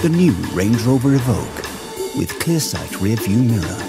The new Range Rover Evoque with clear sight rear view mirror.